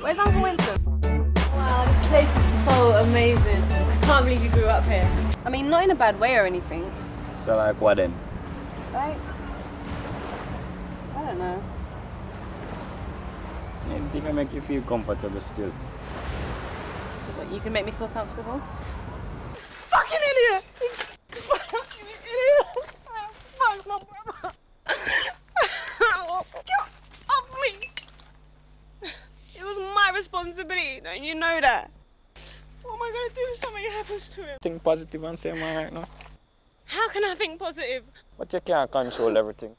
Where's Uncle Winston? Wow, this place is so amazing. I can't believe you grew up here. I mean, not in a bad way or anything. So like what then? Like, I don't know. Anything that make you feel comfortable still. But you can make me feel comfortable. Fucking idiot! Fucking idiot! Fuck my brother! Get off me! It was my responsibility, don't you know that? Oh what am I gonna do if something happens to him? Think positive and say my right now. How can I think positive? But you can't control everything.